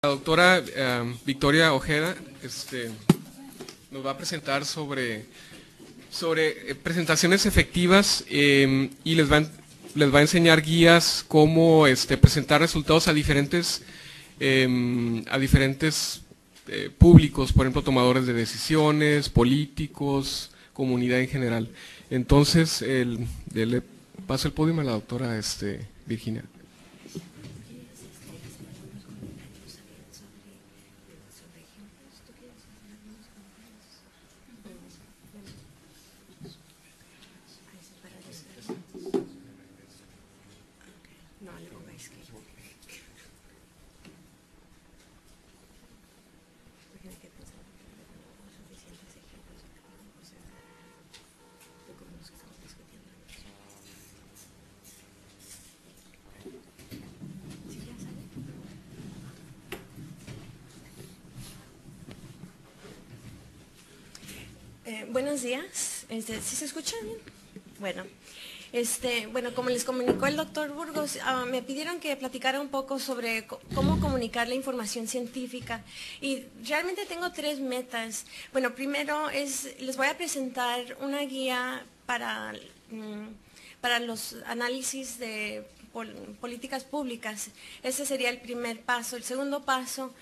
La doctora eh, Victoria Ojeda este, nos va a presentar sobre, sobre eh, presentaciones efectivas eh, y les va, a, les va a enseñar guías cómo este, presentar resultados a diferentes, a diferentes públicos, por ejemplo, tomadores de decisiones, políticos, comunidad en general. Entonces, el, le paso el podio a la doctora este, Virginia. Eh, buenos días. Este, ¿Sí se escucha bien? Bueno, este, bueno, como les comunicó el doctor Burgos, ah, me pidieron que platicara un poco sobre cómo comunicar la información científica y realmente tengo tres metas. Bueno, primero es, les voy a presentar una guía para, mm, para los análisis de políticas públicas. Ese sería el primer paso. El segundo paso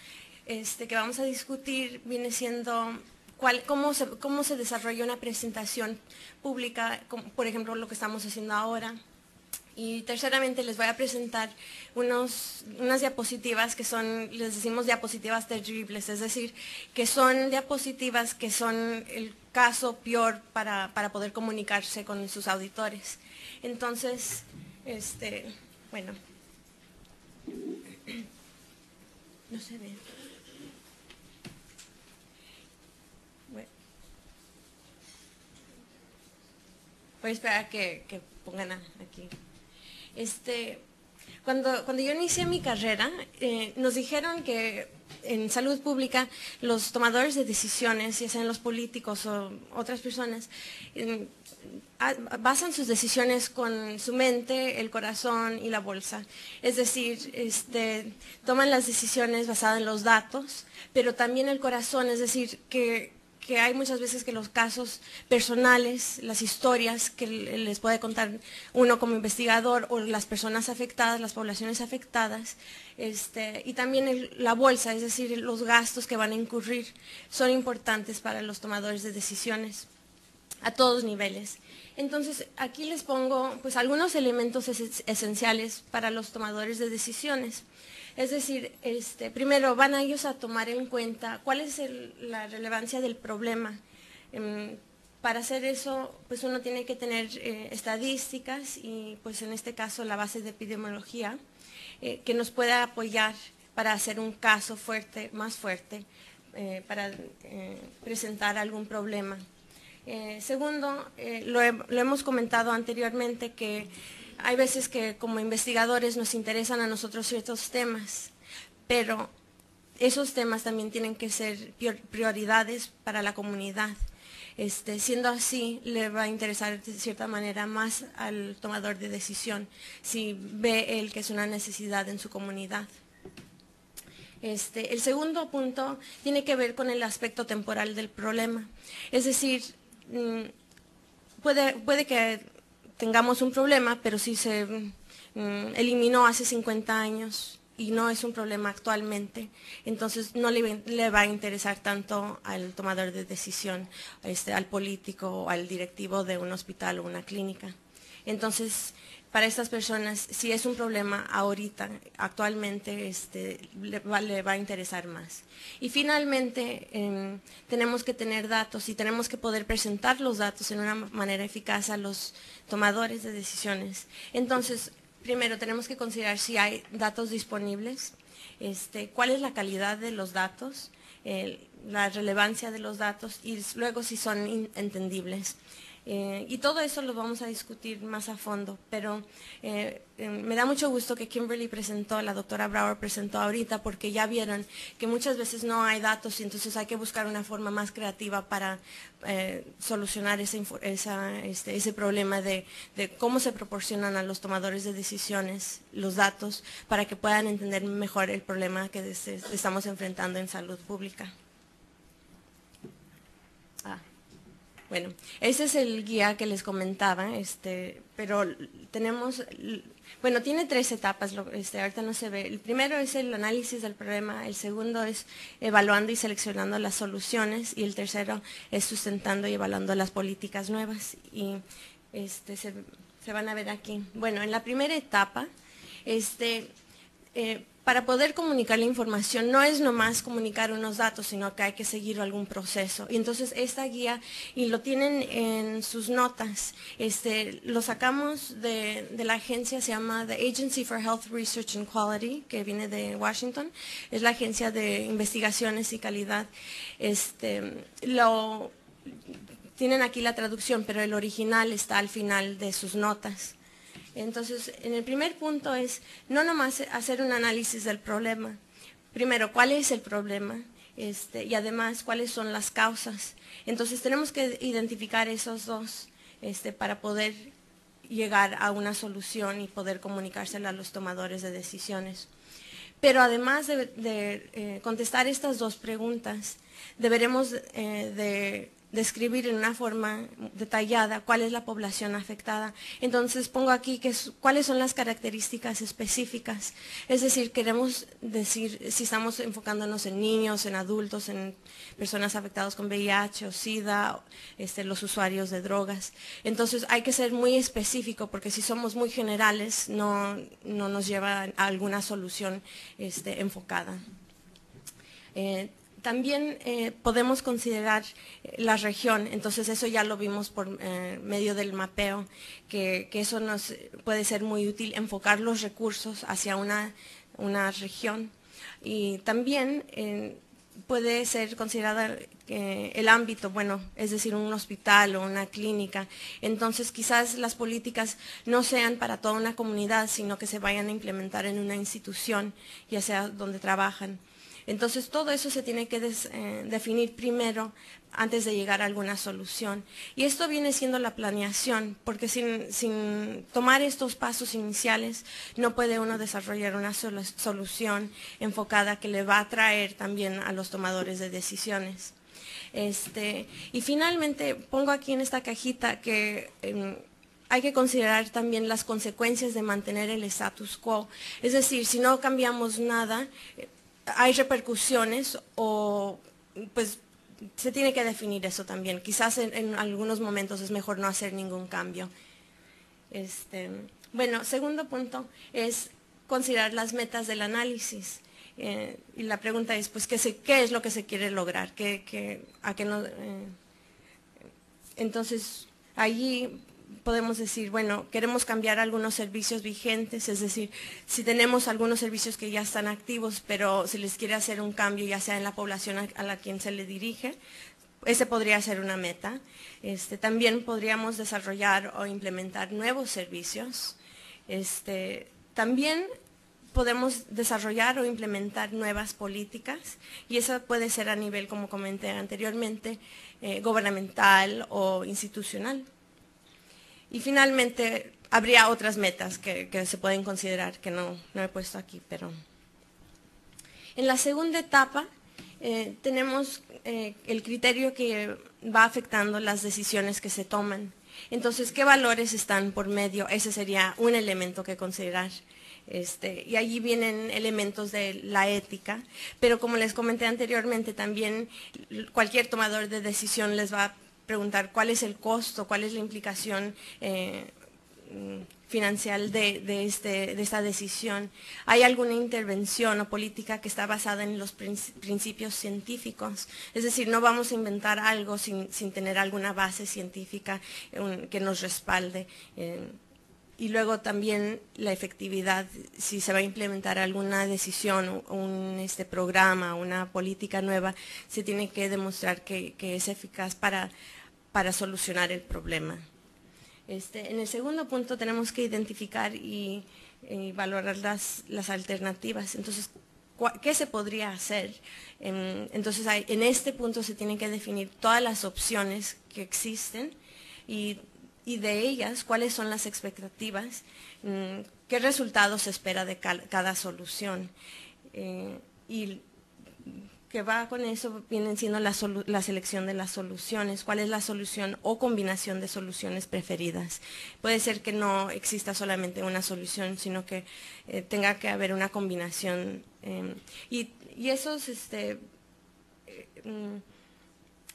este, que vamos a discutir viene siendo cómo, se, desarrolla una presentación pública, por ejemplo, lo que estamos haciendo ahora. Y terceramente les voy a presentar unas diapositivas que son, les decimos diapositivas terribles, es decir, que son diapositivas que son el caso peor para, para poder comunicarse con sus auditores. Entonces, este, bueno, no se ve. Voy a esperar que, que pongan aquí. Este, cuando, cuando yo inicié mi carrera, eh, nos dijeron que en salud pública los tomadores de decisiones, ya sean los políticos o otras personas, basan sus decisiones con su mente, el corazón y la bolsa. Es decir, este, toman las decisiones basadas en los datos, pero también el corazón, es decir, que que hay muchas veces que los casos personales, las historias que les puede contar uno como investigador o las personas afectadas, las poblaciones afectadas, este, y también la bolsa, es decir, los gastos que van a incurrir, son importantes para los tomadores de decisiones a todos niveles. Entonces, aquí les pongo pues, algunos elementos esenciales para los tomadores de decisiones. Es decir, este, primero van a ellos a tomar en cuenta cuál es la relevancia del problema. Em, para hacer eso, pues uno tiene que tener eh, estadísticas y pues en este caso la base de epidemiología eh, que nos pueda apoyar para hacer un caso fuerte, más fuerte, eh, para presentar algún problema. segundo, lo, lo, hemos comentado anteriormente que hay veces que como investigadores nos interesan a nosotros ciertos temas, pero esos temas también tienen que ser prioridades para la comunidad. Este, siendo así, le va a interesar de cierta manera más al tomador de decisión si ve él que es una necesidad en su comunidad. Este, el segundo punto tiene que ver con el aspecto temporal del problema. Es decir, mm, puede, puede que tengamos un problema, pero si se mm, eliminó hace 50 años y no es un problema actualmente, entonces no le, va a interesar tanto al tomador de decisión, este, al político o al directivo de un hospital o una clínica. Entonces, para estas personas, si es un problema ahorita, actualmente, este, le, va, a interesar más. Y finalmente, em, tenemos que tener datos y tenemos que poder presentar los datos en una manera eficaz a los tomadores de decisiones. Entonces, primero tenemos que considerar si hay datos disponibles, este, cuál es la calidad de los datos, la relevancia de los datos y luego si son entendibles. Eh, y todo eso lo vamos a discutir más a fondo, pero eh, eh, me da mucho gusto que Kimberly presentó, la doctora Brower presentó ahorita, porque ya vieron que muchas veces no hay datos y entonces hay que buscar una forma más creativa para solucionar este, ese problema de, cómo se proporcionan a los tomadores de decisiones los datos para que puedan entender mejor el problema que estamos enfrentando en salud pública. Bueno, ese es el guía que les comentaba, este, pero tenemos, bueno, tiene tres etapas, este, ahorita no se ve. El primero es el análisis del problema, el segundo es evaluando y seleccionando las soluciones y el tercero es sustentando y evaluando las políticas nuevas. Y este, se, van a ver aquí. Bueno, en la primera etapa, este, eh, para poder comunicar la información no es nomás comunicar unos datos, sino que hay que seguir algún proceso. Y entonces esta guía, y lo tienen en sus notas, este, lo sacamos de, la agencia, se llama The Agency for Health Research and Quality, que viene de Washington, es la agencia de investigaciones y calidad. Este, lo, tienen aquí la traducción, pero el original está al final de sus notas. Entonces, en el primer punto es no nomás hacer un análisis del problema. Primero, ¿cuál es el problema? Este, y además, ¿cuáles son las causas? Entonces, tenemos que identificar esos dos este, para poder llegar a una solución y poder comunicársela a los tomadores de decisiones. Pero además de, eh, contestar estas dos preguntas, deberemos eh, de describir en una forma detallada cuál es la población afectada. Entonces pongo aquí que cuáles son las características específicas. Es decir, queremos decir si estamos enfocándonos en niños, en adultos, en personas afectadas con VIH o SIDA, este, los usuarios de drogas. Entonces hay que ser muy específico porque si somos muy generales no, nos lleva a alguna solución este, enfocada. Eh, también eh, podemos considerar eh, la región, entonces eso ya lo vimos por eh, medio del mapeo, que, eso nos puede ser muy útil, enfocar los recursos hacia una, región. Y también puede ser considerada el ámbito, bueno, es decir, un hospital o una clínica. Entonces, quizás las políticas no sean para toda una comunidad, sino que se vayan a implementar en una institución, ya sea donde trabajan. Entonces todo eso se tiene que eh, definir primero antes de llegar a alguna solución. Y esto viene siendo la planeación, porque sin, tomar estos pasos iniciales no puede uno desarrollar una solución enfocada que le va a atraer también a los tomadores de decisiones. Este, y finalmente pongo aquí en esta cajita que em, hay que considerar también las consecuencias de mantener el status quo. Es decir, si no cambiamos nada, hay repercusiones o pues se tiene que definir eso también. Quizás en, algunos momentos es mejor no hacer ningún cambio. Este, bueno, segundo punto es considerar las metas del análisis. Eh, y la pregunta es, pues, ¿qué, ¿qué, es lo que se quiere lograr? ¿Qué, a qué no, eh? entonces, allí podemos decir, bueno, queremos cambiar algunos servicios vigentes, es decir, si tenemos algunos servicios que ya están activos, pero se les quiere hacer un cambio, ya sea en la población a, la quien se le dirige, ese podría ser una meta. Este, también podríamos desarrollar o implementar nuevos servicios. Este, también podemos desarrollar o implementar nuevas políticas y eso puede ser a nivel, como comenté anteriormente, eh, gubernamental o institucional. Y finalmente, habría otras metas que, se pueden considerar, que no, he puesto aquí, pero... En la segunda etapa eh, tenemos eh, el criterio que va afectando las decisiones que se toman. Entonces, ¿qué valores están por medio? Ese sería un elemento que considerar. Este, y allí vienen elementos de la ética, pero como les comenté anteriormente, también cualquier tomador de decisión les va a preguntar cuál es el costo, cuál es la implicación eh, financiera de, este, de, esta decisión. ¿Hay alguna intervención o política que está basada en los principios científicos? Es decir, no vamos a inventar algo sin, tener alguna base científica que nos respalde. Eh, y luego también la efectividad, si se va a implementar alguna decisión, un este, programa, una política nueva, se tiene que demostrar que es eficaz para para solucionar el problema. Este, en el segundo punto tenemos que identificar y, valorar las, alternativas. Entonces, ¿qué se podría hacer? entonces, en este punto se tienen que definir todas las opciones que existen y, de ellas, cuáles son las expectativas, mm, qué resultados se espera de cada, solución. Eh, y que va con eso vienen siendo la, selección de las soluciones, cuál es la solución o combinación de soluciones preferidas. Puede ser que no exista solamente una solución, sino que eh, tenga que haber una combinación. Em, y, eso, este, eh, mm,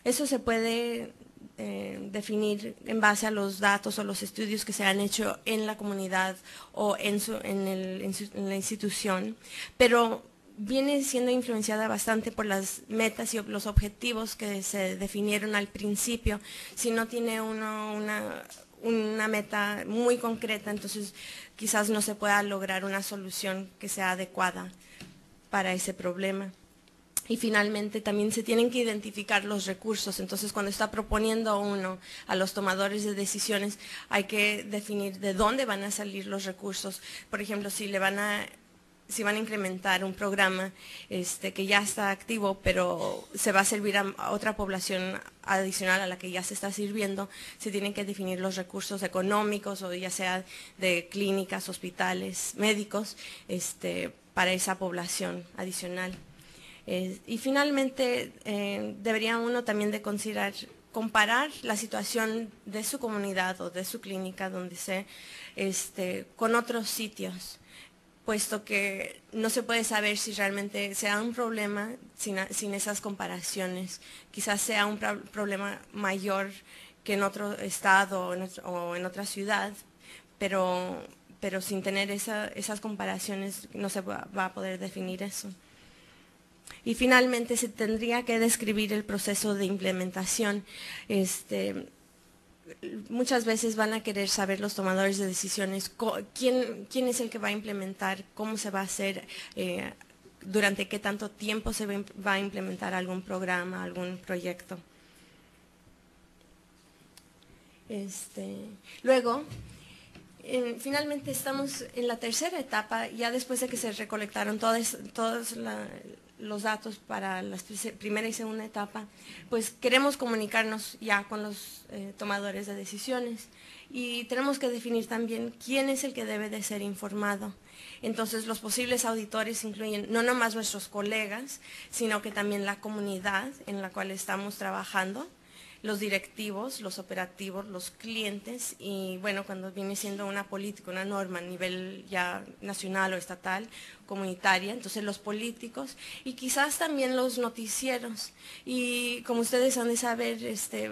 eso se puede eh, definir en base a los datos o los estudios que se han hecho en la comunidad o en, en la institución, pero viene siendo influenciada bastante por las metas y los objetivos que se definieron al principio. Si no tiene uno una, una meta muy concreta, entonces quizás no se pueda lograr una solución que sea adecuada para ese problema. Y finalmente también se tienen que identificar los recursos. Entonces cuando está proponiendo uno a los tomadores de decisiones hay que definir de dónde van a salir los recursos. Por ejemplo, si le van a si van a incrementar un programa este, que ya está activo, pero se va a servir a, otra población adicional a la que ya se está sirviendo, se tienen que definir los recursos económicos o ya sea de clínicas, hospitales, médicos, este, para esa población adicional. Eh, y finalmente, eh, debería uno también de considerar comparar la situación de su comunidad o de su clínica donde se, este, con otros sitios puesto que no se puede saber si realmente sea un problema sin, esas comparaciones. Quizás sea un problema mayor que en otro estado o en, otra ciudad, pero, pero sin tener esas comparaciones no se va, va a poder definir eso. Y finalmente se tendría que describir el proceso de implementación. Este, muchas veces van a querer saber los tomadores de decisiones quién, quién es el que va a implementar, cómo se va a hacer, eh, durante qué tanto tiempo se va a implementar algún programa, algún proyecto. Este, luego, finalmente estamos en la tercera etapa, ya después de que se recolectaron todas, todas los datos para la primera y segunda etapa, pues queremos comunicarnos ya con los eh, tomadores de decisiones y tenemos que definir también quién es el que debe de ser informado. Entonces los posibles auditores incluyen no nomás nuestros colegas, sino que también la comunidad en la cual estamos trabajando, los directivos, los operativos, los clientes y bueno, cuando viene siendo una política, una norma a nivel ya nacional o estatal, comunitaria, entonces los políticos y quizás también los noticieros. Y como ustedes han de saber, este,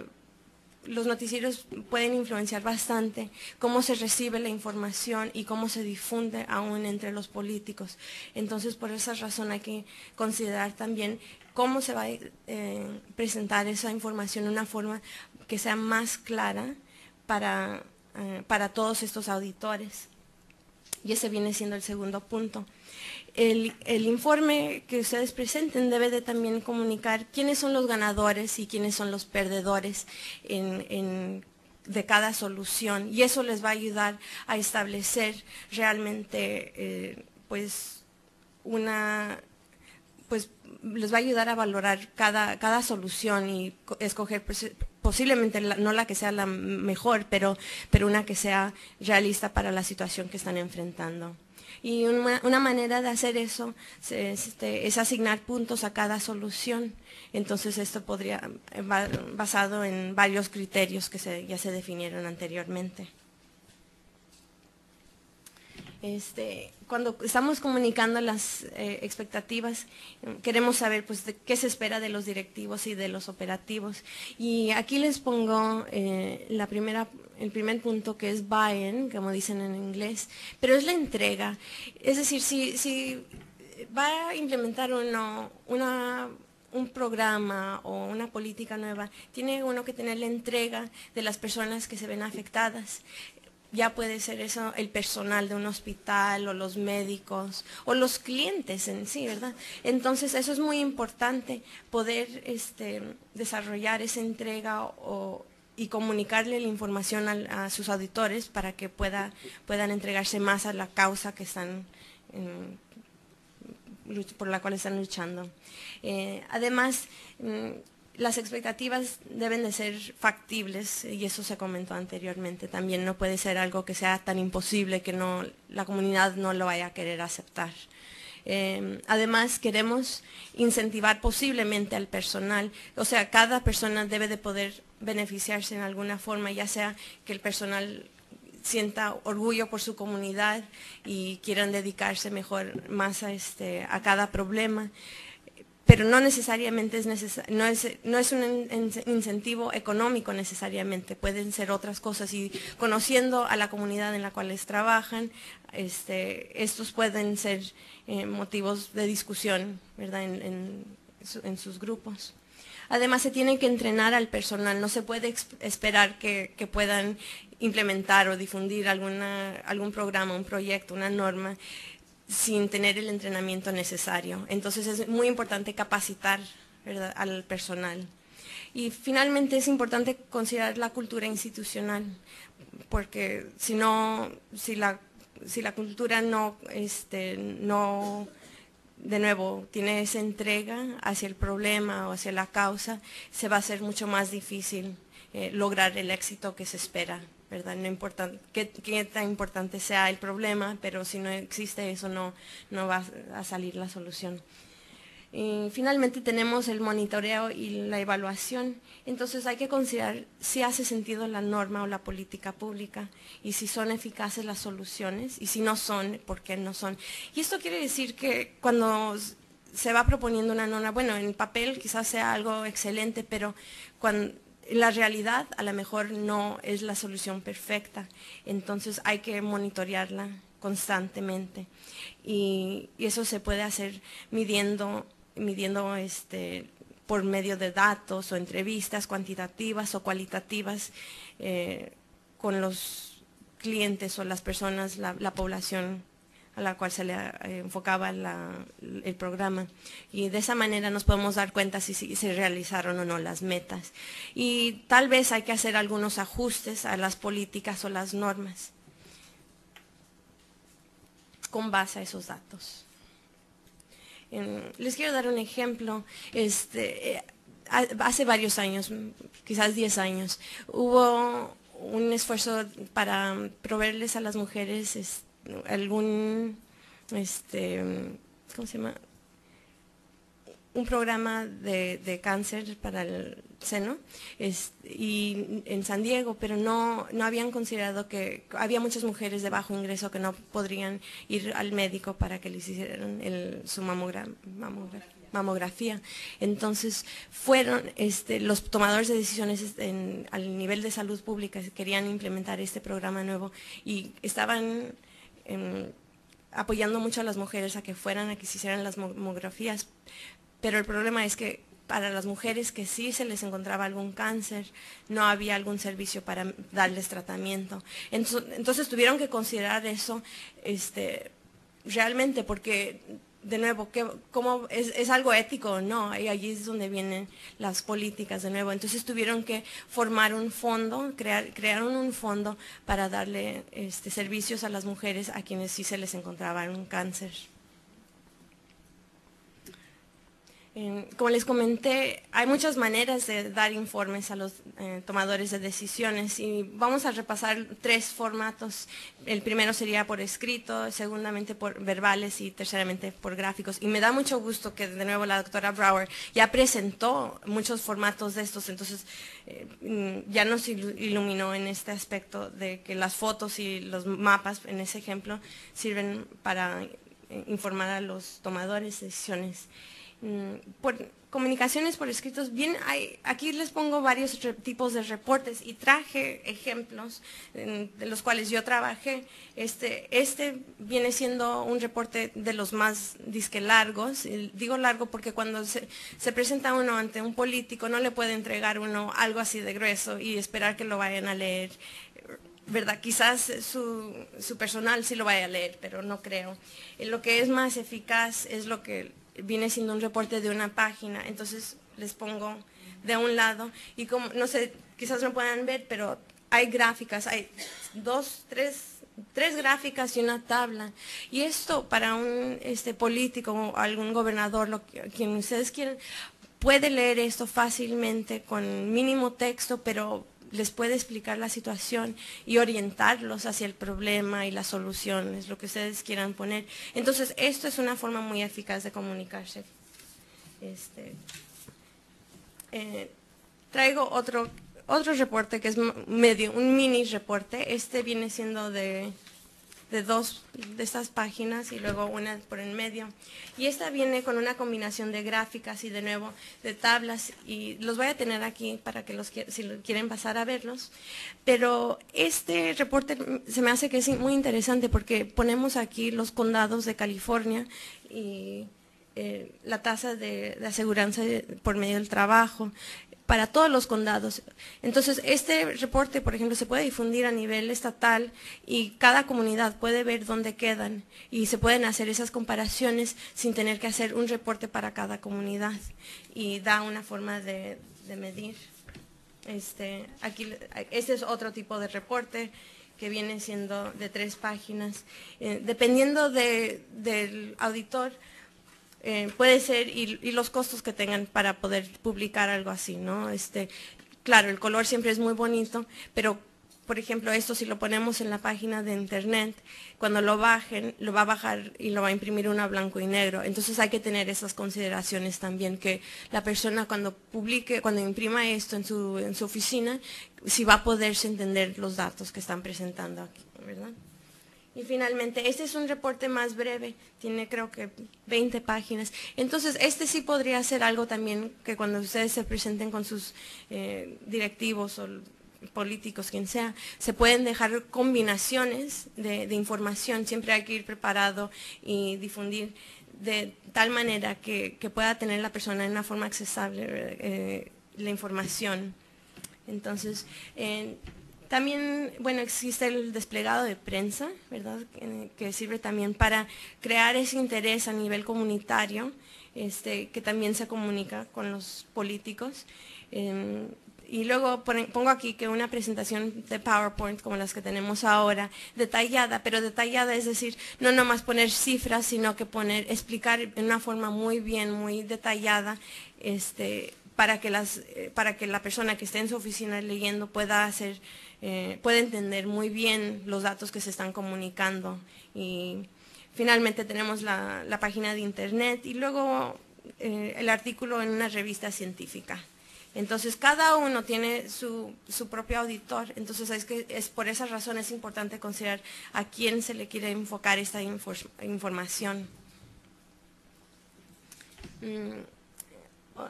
los noticieros pueden influenciar bastante cómo se recibe la información y cómo se difunde aún entre los políticos. Entonces, por esa razón hay que considerar también cómo se va a eh, presentar esa información de una forma que sea más clara para, eh, para todos estos auditores. Y ese viene siendo el segundo punto. El, informe que ustedes presenten debe de también comunicar quiénes son los ganadores y quiénes son los perdedores de cada solución. Y eso les va a ayudar a establecer realmente eh, pues una pues les va a ayudar a valorar cada, cada solución y escoger pues, posiblemente no la que sea la mejor, pero, pero una que sea realista para la situación que están enfrentando. Y una, manera de hacer eso este, es, asignar puntos a cada solución. Entonces esto podría, basado en varios criterios que ya se definieron anteriormente. Este, cuando estamos comunicando las eh, expectativas, queremos saber pues, qué se espera de los directivos y de los operativos. Y aquí les pongo eh, el primer punto que es buy-in, como dicen en inglés, pero es la entrega. Es decir, si, va a implementar uno un programa o una política nueva, tiene uno que tener la entrega de las personas que se ven afectadas ya puede ser eso el personal de un hospital o los médicos o los clientes en sí, ¿verdad? Entonces eso es muy importante, poder este, desarrollar esa entrega y comunicarle la información a, sus auditores para que pueda, puedan entregarse más a la causa que están por la cual están luchando. Eh, además, mm, las expectativas deben de ser factibles y eso se comentó anteriormente. También no puede ser algo que sea tan imposible que no, la comunidad no lo vaya a querer aceptar. Eh, además, queremos incentivar posiblemente al personal, o sea, cada persona debe de poder beneficiarse en alguna forma, ya sea que el personal sienta orgullo por su comunidad y quieran dedicarse mejor más a, este, a cada problema pero no necesariamente es, no es, no es un incentivo económico necesariamente, pueden ser otras cosas y conociendo a la comunidad en la cual trabajan, este, estos pueden ser eh, motivos de discusión ¿verdad? En, en, sus grupos. Además, se tiene que entrenar al personal, no se puede esperar que, que puedan implementar o difundir alguna, algún programa, un proyecto, una norma sin tener el entrenamiento necesario. Entonces es muy importante capacitar al personal. Y finalmente es importante considerar la cultura institucional, porque si no, si la, si la cultura no, este, no, de nuevo, tiene esa entrega hacia el problema o hacia la causa, se va a hacer mucho más difícil eh, lograr el éxito que se espera. ¿Verdad? No importa qué, tan importante sea el problema, pero si no existe eso no, no va a salir la solución. Y finalmente tenemos el monitoreo y la evaluación. Entonces hay que considerar si hace sentido la norma o la política pública y si son eficaces las soluciones y si no son, por qué no son. Y esto quiere decir que cuando se va proponiendo una norma, bueno, en papel quizás sea algo excelente, pero cuando la realidad a lo mejor no es la solución perfecta, entonces hay que monitorearla constantemente. Y, eso se puede hacer midiendo, midiendo este, por medio de datos o entrevistas cuantitativas o cualitativas eh, con los clientes o las personas, la población a la cual se le eh, enfocaba el programa. Y de esa manera nos podemos dar cuenta si, se realizaron o no las metas. Y tal vez hay que hacer algunos ajustes a las políticas o las normas con base a esos datos. les quiero dar un ejemplo. Este, eh, hace varios años, quizás 10 años, hubo un esfuerzo para proveerles a las mujeres algún, este, ¿cómo se llama? Un programa de, cáncer para el seno y en San Diego, pero no, no habían considerado que había muchas mujeres de bajo ingreso que no podrían ir al médico para que les hicieran el, su mamografía. Entonces, fueron este, los tomadores de decisiones al nivel de salud pública querían implementar este programa nuevo y estaban apoyando mucho a las mujeres a que fueran, a que se hicieran las mamografías. Pero el problema es que para las mujeres que sí se les encontraba algún cáncer, no había algún servicio para darles tratamiento. Entonces, tuvieron que considerar eso este, realmente porque de nuevo, ¿cómo es, algo ético no? Y allí es donde vienen las políticas de nuevo. Entonces tuvieron que formar un fondo, crear, crearon un fondo para darle este, servicios a las mujeres a quienes sí se les encontraba un cáncer. Como les comenté, hay muchas maneras de dar informes a los eh, tomadores de decisiones y vamos a repasar tres formatos. El primero sería por escrito, segundamente por verbales y terceramente por gráficos. Y me da mucho gusto que de nuevo la doctora Brower ya presentó muchos formatos de estos, entonces eh, mm, ya nos iluminó en este aspecto de que las fotos y los mapas en ese ejemplo sirven para eh, informar a los tomadores de decisiones. Mm, por comunicaciones por escritos, bien, hay, aquí les pongo varios tipos de reportes y traje ejemplos de los cuales yo trabajé. Este, este viene siendo un reporte de los más disque largos. Digo largo porque cuando se, presenta uno ante un político no le puede entregar uno algo así de grueso y esperar que lo vayan a leer. ¿verdad? Quizás su, su, personal sí lo vaya a leer, pero no creo. Lo que es más eficaz es lo que viene siendo un reporte de una página, entonces les pongo de un lado y como, no sé, quizás no puedan ver, pero hay gráficas, hay dos, tres tres gráficas y una tabla. Y esto para un este, político o algún gobernador, quien ustedes quieran, puede leer esto fácilmente con mínimo texto, pero les puede explicar la situación y orientarlos hacia el problema y las soluciones, lo que ustedes quieran poner. Entonces, esto es una forma muy eficaz de comunicarse. Este, eh, traigo otro, otro reporte que es medio, un mini reporte. Este viene siendo de de dos de estas páginas y luego una por en medio. Y esta viene con una combinación de gráficas y de nuevo de tablas y los voy a tener aquí para que los si quieren pasar a verlos. Pero este reporte se me hace que es muy interesante porque ponemos aquí los condados de California y eh, la tasa de, de aseguranza por medio del trabajo, para todos los condados. Entonces, este reporte, por ejemplo, se puede difundir a nivel estatal y cada comunidad puede ver dónde quedan y se pueden hacer esas comparaciones sin tener que hacer un reporte para cada comunidad y da una forma de, medir. Este, aquí, este es otro tipo de reporte que viene siendo de tres páginas. Eh, dependiendo del auditor, eh, puede ser y, los costos que tengan para poder publicar algo así, ¿no? Este, claro, el color siempre es muy bonito, pero por ejemplo, esto si lo ponemos en la página de internet, cuando lo bajen, lo va a bajar y lo va a imprimir una blanco y negro. Entonces hay que tener esas consideraciones también, que la persona cuando publique, cuando imprima esto en su, en su oficina, si va a poderse entender los datos que están presentando aquí, ¿verdad? Y finalmente, este es un reporte más breve, tiene creo que 20 páginas. Entonces, este sí podría ser algo también que cuando ustedes se presenten con sus eh, directivos o políticos, quien sea, se pueden dejar combinaciones de, información. Siempre hay que ir preparado y difundir de tal manera que, pueda tener la persona en una forma accesible eh, la información. Entonces, también, bueno, existe el desplegado de prensa, ¿verdad? Que, sirve también para crear ese interés a nivel comunitario, este, que también se comunica con los políticos. Em, y luego pongo aquí que una presentación de PowerPoint como las que tenemos ahora, detallada, pero detallada es decir, no nomás poner cifras, sino que poner, explicar en una forma muy bien, muy detallada, este, para que, las, eh, para que la persona que esté en su oficina leyendo pueda hacer eh, puede entender muy bien los datos que se están comunicando. Y finalmente tenemos la, página de internet y luego eh, el artículo en una revista científica. Entonces cada uno tiene su, propio auditor, entonces es que es por esa razón es importante considerar a quién se le quiere enfocar esta información. Mm,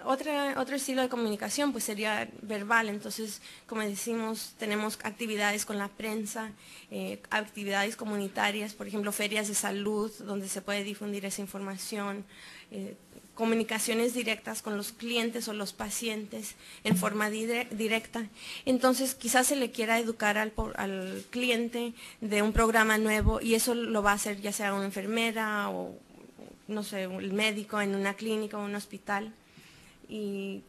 otra, otro estilo de comunicación pues sería verbal, entonces como decimos tenemos actividades con la prensa, eh, actividades comunitarias, por ejemplo ferias de salud donde se puede difundir esa información, eh, comunicaciones directas con los clientes o los pacientes en forma directa. Entonces quizás se le quiera educar al, al cliente de un programa nuevo y eso lo va a hacer ya sea una enfermera o no sé, el médico en una clínica o un hospital. Y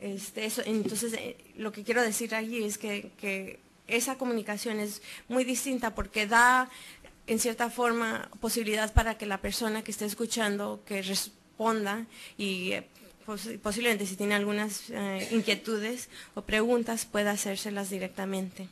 este, entonces eh, lo que quiero decir allí es que, esa comunicación es muy distinta porque da en cierta forma posibilidad para que la persona que esté escuchando que responda y eh, posiblemente si tiene algunas eh, inquietudes o preguntas pueda hacérselas directamente.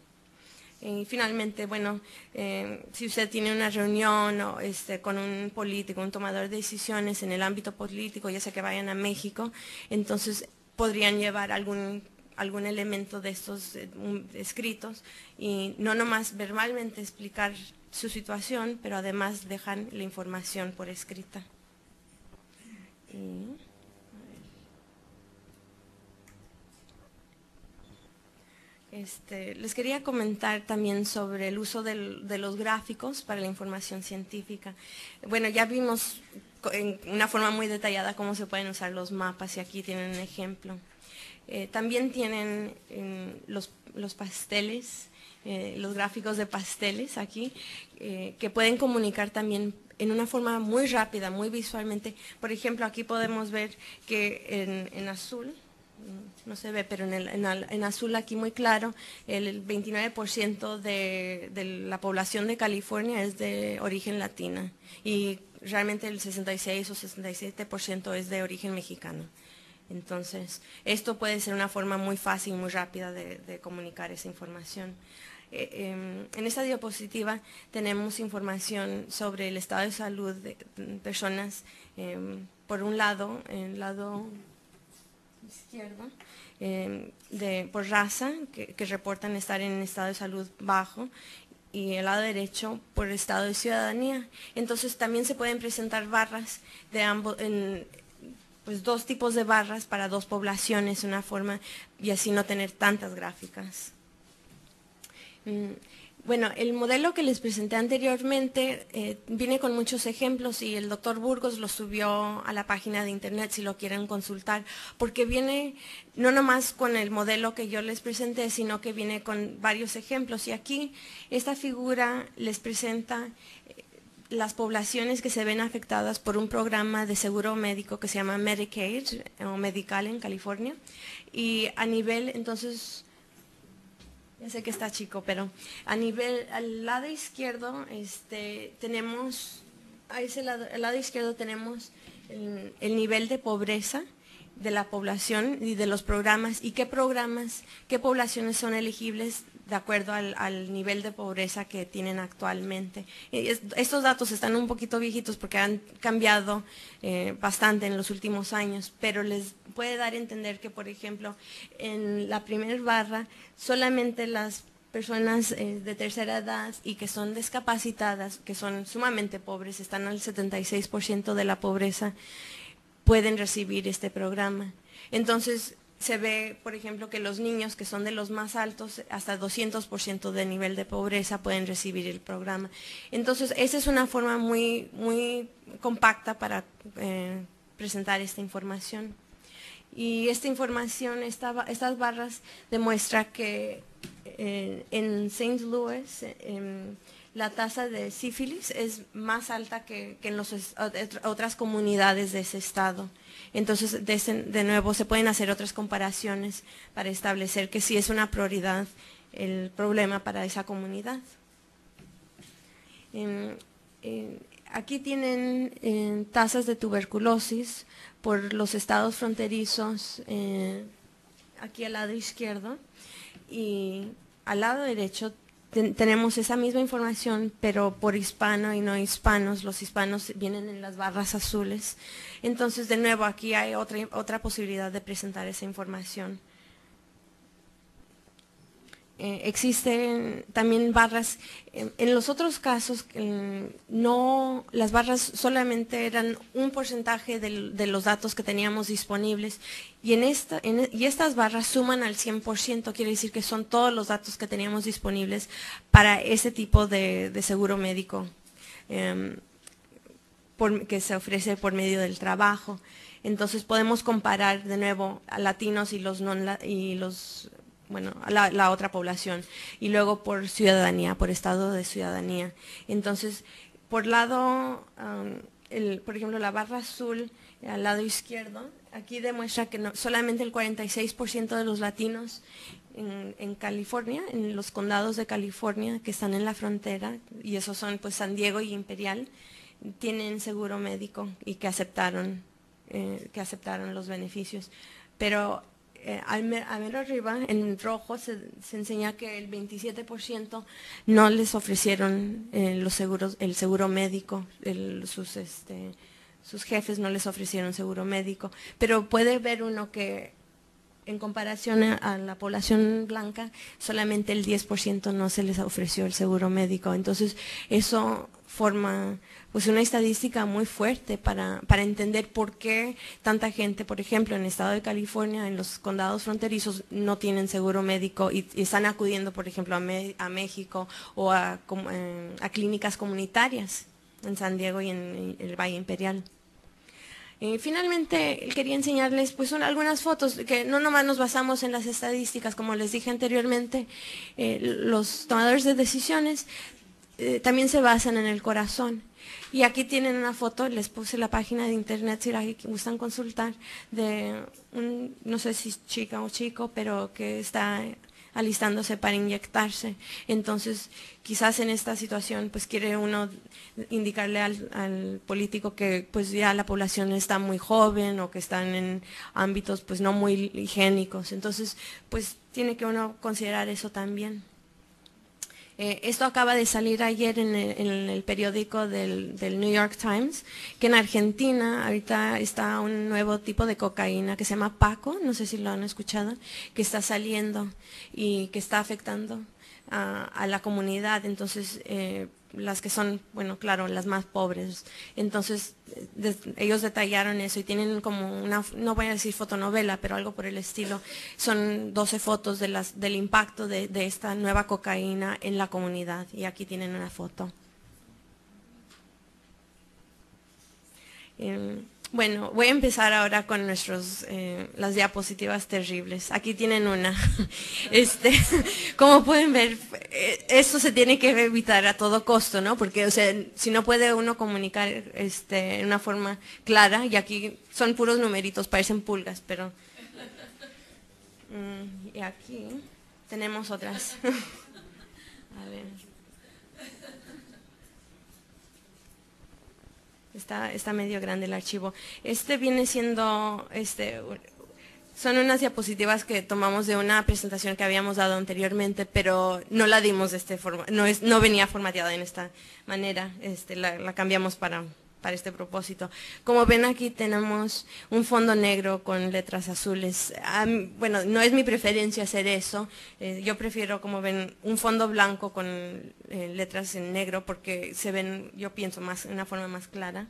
Y finalmente, bueno, eh, si usted tiene una reunión este, con un político, un tomador de decisiones en el ámbito político, ya sea que vayan a México, entonces podrían llevar algún, algún elemento de estos eh, escritos y no nomás verbalmente explicar su situación, pero además dejan la información por escrita. Este, les quería comentar también sobre el uso de los gráficos para la información científica. Bueno, ya vimos en una forma muy detallada cómo se pueden usar los mapas y aquí tienen un ejemplo. Eh, también tienen los, pasteles, eh, los gráficos de pasteles aquí, eh, que pueden comunicar también en una forma muy rápida, muy visualmente. Por ejemplo, aquí podemos ver que en azul no se ve, pero en, azul aquí muy claro, el 29% de, de, la población de California es de origen latina y realmente el 66 o 67% es de origen mexicano. Entonces, esto puede ser una forma muy fácil muy rápida de, comunicar esa información. Eh, em, en esta diapositiva tenemos información sobre el estado de salud de personas, em, por un lado, en el lado izquierdo, em, por raza, que, reportan estar en estado de salud bajo, y el lado derecho por estado de ciudadanía. Entonces también se pueden presentar barras de ambos, en, pues dos tipos de barras para dos poblaciones, una forma, y así no tener tantas gráficas. Mm, bueno, el modelo que les presenté anteriormente eh, viene con muchos ejemplos y el doctor Burgos lo subió a la página de internet si lo quieren consultar, porque viene no nomás con el modelo que yo les presenté, sino que viene con varios ejemplos. Y aquí esta figura les presenta eh, las poblaciones que se ven afectadas por un programa de seguro médico que se llama Medicaid o Medical en California. Y a nivel, entonces, ya sé que está chico, pero a nivel, al lado izquierdo, este, tenemos, a ese lado, al lado izquierdo tenemos el, nivel de pobreza de la población y de los programas. Y qué programas, qué poblaciones son elegibles de acuerdo al, nivel de pobreza que tienen actualmente. Estos datos están un poquito viejitos porque han cambiado eh, bastante en los últimos años, pero les puede dar a entender que, por ejemplo, en la primera barra solamente las personas eh, de tercera edad y que son discapacitadas, que son sumamente pobres, están al 76% de la pobreza, pueden recibir este programa. Entonces, se ve, por ejemplo, que los niños que son de los más altos, hasta 200% de nivel de pobreza, pueden recibir el programa. Entonces, esa es una forma muy, muy compacta para eh, presentar esta información. Y esta información, estas barras demuestra que eh, en St. Louis em, la tasa de sífilis es más alta que, en las otras comunidades de ese estado. Entonces, de, nuevo, se pueden hacer otras comparaciones para establecer que sí es una prioridad el problema para esa comunidad. aquí tienen tasas de tuberculosis por los estados fronterizos, eh, aquí al lado izquierdo, y al lado derecho tenemos esa misma información, pero por hispano y no hispanos. Los hispanos vienen en las barras azules. Entonces, de nuevo, aquí hay otra, otra posibilidad de presentar esa información. Eh, existen también barras, en los otros casos no, las barras solamente eran un porcentaje de, los datos que teníamos disponibles y, en esta, y estas barras suman al 100%, quiere decir que son todos los datos que teníamos disponibles para ese tipo de, seguro médico em, que se ofrece por medio del trabajo. Entonces podemos comparar de nuevo a latinos y los, y los bueno, la, la, otra población, y luego por ciudadanía, por estado de ciudadanía. Entonces, por lado, el, por ejemplo, la barra azul al lado izquierdo, aquí demuestra que no, solamente el 46% de los latinos en, en, California, en los condados de California que están en la frontera, y esos son pues San Diego y Imperial, tienen seguro médico y que aceptaron, eh, que aceptaron los beneficios. Pero eh, al, arriba, en rojo, se, enseña que el 27% no les ofrecieron eh, los seguros, el seguro médico, sus, este, sus jefes no les ofrecieron seguro médico, pero puede ver uno que en comparación a, la población blanca, solamente el 10% no se les ofreció el seguro médico. Entonces, eso forma pues una estadística muy fuerte para, para, entender por qué tanta gente, por ejemplo, en el estado de California, en los condados fronterizos, no tienen seguro médico y, están acudiendo, por ejemplo, a, México o a, eh, a, clínicas comunitarias en San Diego y en el Valle Imperial. Eh, finalmente, quería enseñarles pues algunas fotos, que no nomás nos basamos en las estadísticas, como les dije anteriormente, eh, los tomadores de decisiones eh, también se basan en el corazón. Y aquí tienen una foto, les puse la página de internet si la gustan consultar, de un, no sé si chica o chico, pero que está alistándose para inyectarse. Entonces, quizás en esta situación, pues quiere uno indicarle al, político que pues ya la población está muy joven o que están en ámbitos pues no muy higiénicos. Entonces, pues tiene que uno considerar eso también. Eh, esto acaba de salir ayer en el, periódico del, New York Times, que en Argentina ahorita está un nuevo tipo de cocaína que se llama Paco, no sé si lo han escuchado, que está saliendo y que está afectando a, la comunidad. Entonces, eh, las que son, bueno, claro, las más pobres. Entonces, ellos detallaron eso y tienen como una, no voy a decir fotonovela, pero algo por el estilo. Son 12 fotos del impacto de, esta nueva cocaína en la comunidad. Y aquí tienen una foto. Em, bueno, voy a empezar ahora con nuestros, eh, las diapositivas terribles. Aquí tienen una. Este, como pueden ver, eh, esto se tiene que evitar a todo costo, ¿no? Porque, o sea, si no puede uno comunicar este, en una forma clara, y aquí son puros numeritos, parecen pulgas, pero... Mm, y aquí tenemos otras. a ver. Está, medio grande el archivo. Este viene siendo, este, son unas diapositivas que tomamos de una presentación que habíamos dado anteriormente, pero no la dimos de este forma, no, es, no venía formateada en esta manera, este, la, cambiamos para, para este propósito. Como ven aquí tenemos un fondo negro con letras azules. bueno, no es mi preferencia hacer eso. Eh, yo prefiero, como ven, un fondo blanco con eh, letras en negro porque se ven, yo pienso, más de una forma más clara.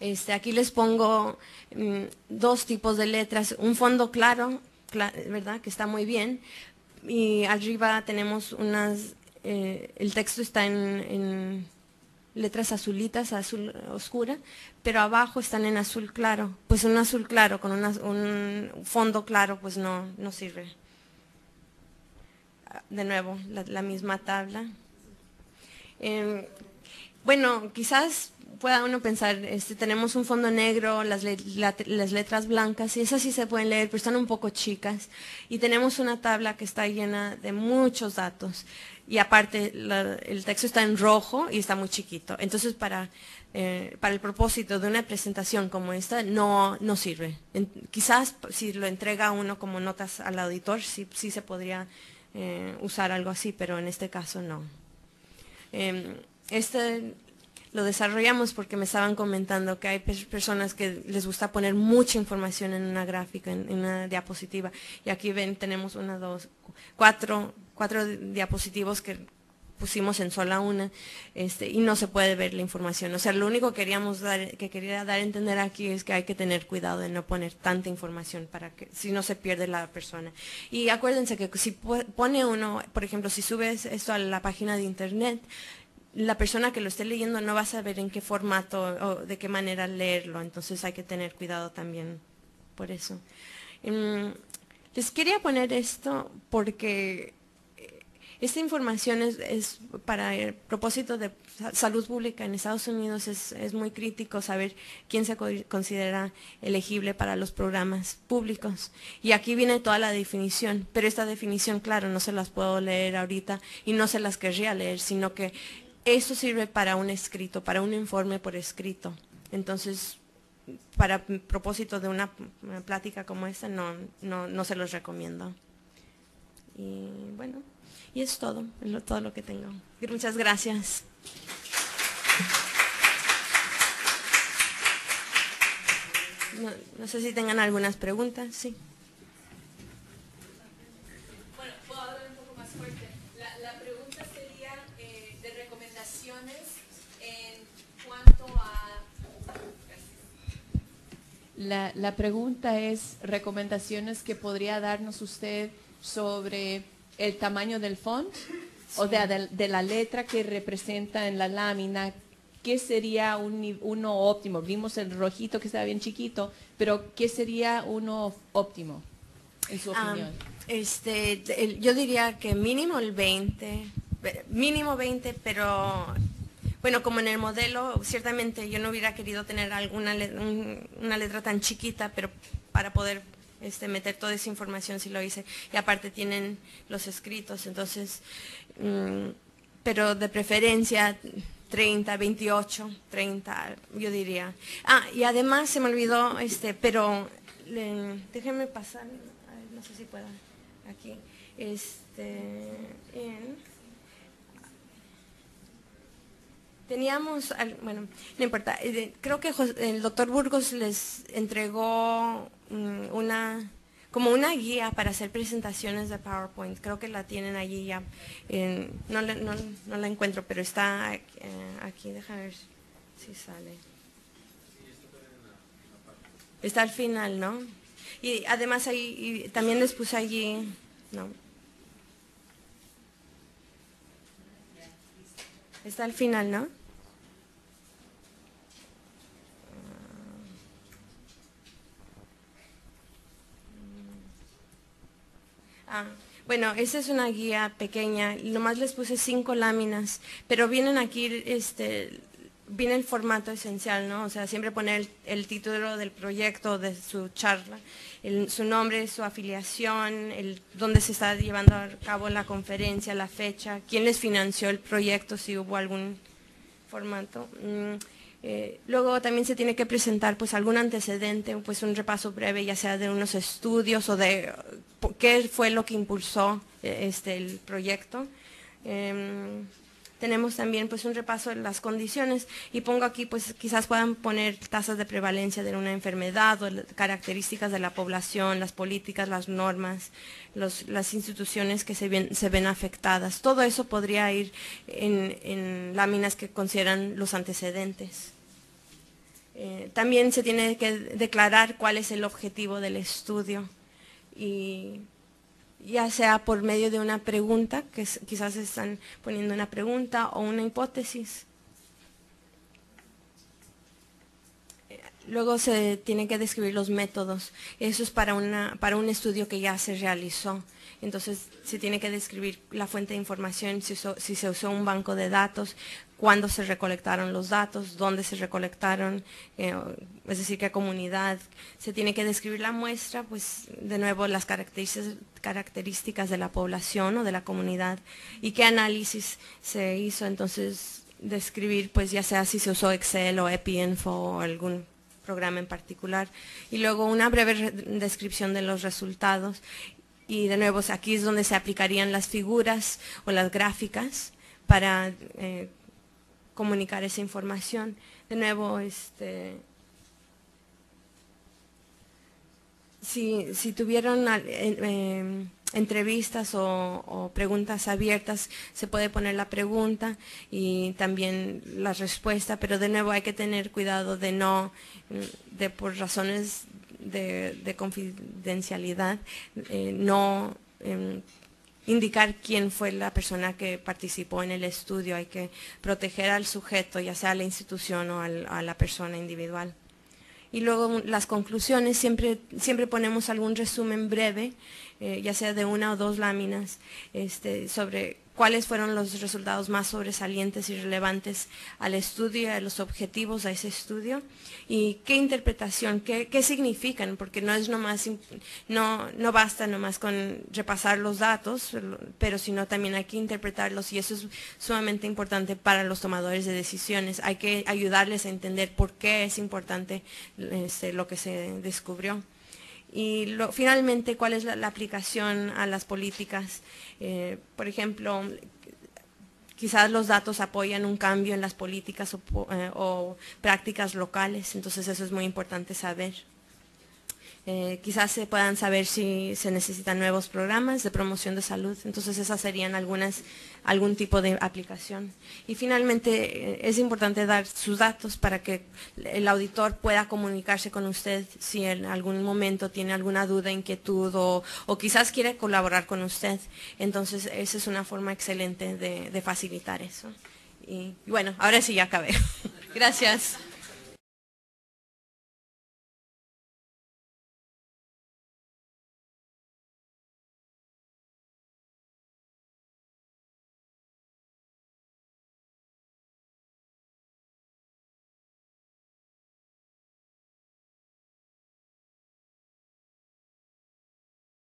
Este, aquí les pongo mm, dos tipos de letras, un fondo claro, ¿verdad? Que está muy bien. Y arriba tenemos unas, eh, el texto está en, letras azulitas, azul oscura, pero abajo están en azul claro. Pues un azul claro con un fondo claro pues no, no sirve. De nuevo, la, misma tabla. Em, bueno, quizás pueda uno pensar, este, tenemos un fondo negro, las, letras blancas, y esas sí se pueden leer, pero están un poco chicas. Y tenemos una tabla que está llena de muchos datos. Y aparte, el texto está en rojo y está muy chiquito. Entonces, para, eh, para el propósito de una presentación como esta, no, no sirve. quizás si lo entrega uno como notas al auditor, sí, sí se podría eh, usar algo así, pero en este caso no. Em, este lo desarrollamos porque me estaban comentando que hay personas que les gusta poner mucha información en una gráfica, en, una diapositiva. Y aquí ven, tenemos una, dos, cuatro, cuatro diapositivos que pusimos en sola una este, y no se puede ver la información. O sea, lo único que queríamos que quería dar a entender aquí es que hay que tener cuidado de no poner tanta información para que si no se pierde la persona. Y acuérdense que si pone uno, por ejemplo, si subes esto a la página de internet, la persona que lo esté leyendo no va a saber en qué formato o de qué manera leerlo, entonces hay que tener cuidado también por eso. Em, les quería poner esto porque eh, esta información es, para el propósito de salud pública en Estados Unidos es, es, muy crítico saber quién se considera elegible para los programas públicos. Y aquí viene toda la definición, pero esta definición, claro, no se las puedo leer ahorita y no se las querría leer, sino que eso sirve para un escrito, para un informe por escrito. Entonces, para propósito de una, plática como esta, no, no, se los recomiendo. Y bueno, y es todo, es todo lo que tengo. Muchas gracias. No, no sé si tengan algunas preguntas, sí. La, pregunta es recomendaciones que podría darnos usted sobre el tamaño del font, o sea, de, la letra que representa en la lámina, ¿qué sería un, uno óptimo? Vimos el rojito que estaba bien chiquito, pero ¿qué sería uno óptimo, en su opinión? este, yo diría que mínimo el 20, mínimo 20, pero bueno, como en el modelo, ciertamente yo no hubiera querido tener alguna una letra tan chiquita, pero para poder este, meter toda esa información si lo hice. Y aparte tienen los escritos, entonces, mm, pero de preferencia 30, 28, 30, yo diría. Ah, y además se me olvidó, este, pero déjenme pasar, no sé si pueda, aquí, este, teníamos, bueno, no importa, eh, creo que el doctor Burgos les entregó mm, una como una guía para hacer presentaciones de PowerPoint. Creo que la tienen allí ya. no, la encuentro, pero está eh, aquí. Déjame ver si sale. Está al final, ¿no? Y además ahí, también les puse allí, no. Está al final, ¿no? Ah, bueno, esa es una guía pequeña, nomás les puse cinco láminas, pero vienen aquí, este, viene el formato esencial, ¿no? O sea, siempre poner el, título del proyecto, de su charla, su nombre, su afiliación, el, dónde se está llevando a cabo la conferencia, la fecha, quién les financió el proyecto, si hubo algún formato. Mm, eh, luego también se tiene que presentar pues algún antecedente, pues un repaso breve, ya sea de unos estudios o de qué fue lo que impulsó eh, este, el proyecto. Em, tenemos también pues un repaso de las condiciones y pongo aquí pues quizás puedan poner tasas de prevalencia de una enfermedad o características de la población, las políticas, las normas, las instituciones que se ven, afectadas. Todo eso podría ir en láminas que consideran los antecedentes. Eh, también se tiene que declarar cuál es el objetivo del estudio y ya sea por medio de una pregunta, que quizás están poniendo una pregunta o una hipótesis. Luego se tiene que describir los métodos. Eso es para, una, para un estudio que ya se realizó. Entonces se tiene que describir la fuente de información, si, si se usó un banco de datos, cuándo se recolectaron los datos, dónde se recolectaron, eh, es decir, qué comunidad. Se tiene que describir la muestra, pues de nuevo las características de la población o de la comunidad y qué análisis se hizo. Entonces, describir, pues ya sea si se usó Excel o EpiInfo o algún programa en particular. Y luego una breve descripción de los resultados. Y de nuevo, aquí es donde se aplicarían las figuras o las gráficas para eh, comunicar esa información. De nuevo, este, si, si tuvieron em, entrevistas o, preguntas abiertas, se puede poner la pregunta y también la respuesta, pero de nuevo hay que tener cuidado de no, de por razones de, confidencialidad, eh, no em, indicar quién fue la persona que participó en el estudio, hay que proteger al sujeto, ya sea a la institución o a la persona individual. Y luego las conclusiones, siempre, siempre ponemos algún resumen breve, eh, ya sea de una o dos láminas, este, sobre cuáles fueron los resultados más sobresalientes y relevantes al estudio a los objetivos a ese estudio y qué interpretación, qué, significan, porque no es nomás, no, no basta nomás con repasar los datos, pero sino también hay que interpretarlos y eso es sumamente importante para los tomadores de decisiones. Hay que ayudarles a entender por qué es importante este, lo que se descubrió. Y finalmente, cuál es la, aplicación a las políticas. Eh, por ejemplo, quizás los datos apoyan un cambio en las políticas eh, o prácticas locales, entonces eso es muy importante saber. Eh, quizás se puedan saber si se necesitan nuevos programas de promoción de salud. Entonces esas serían algunas, algún tipo de aplicación. Y finalmente eh, es importante dar sus datos para que el auditor pueda comunicarse con usted si en algún momento tiene alguna duda, inquietud o, quizás quiere colaborar con usted. Entonces esa es una forma excelente de, facilitar eso. y bueno, ahora sí ya acabé. Gracias.